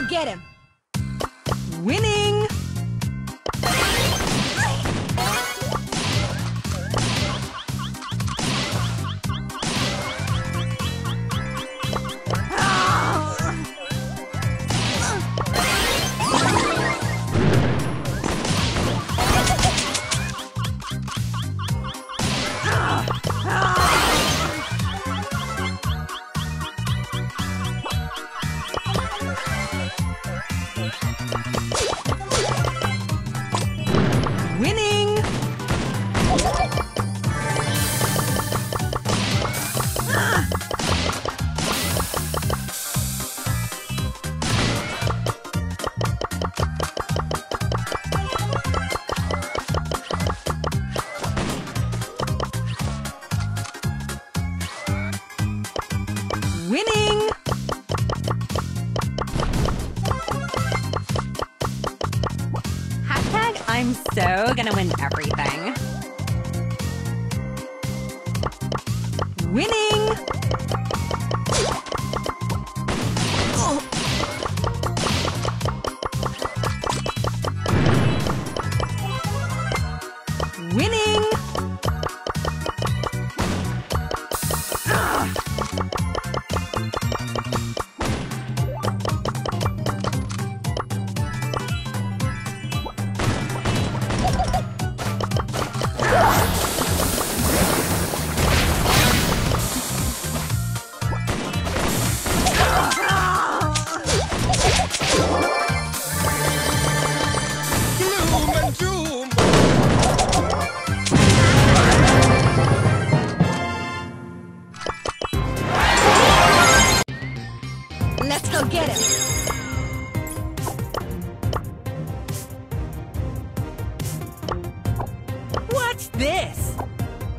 get him. Winning! Winning! Hashtag I'm so gonna win everything. Winning! Let's go get him! What's this?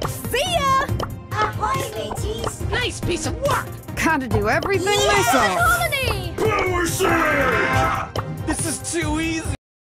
See ya! Ahoy, mateys! Nice piece of work! Gotta do everything myself. Colony! Power surge! This is too easy!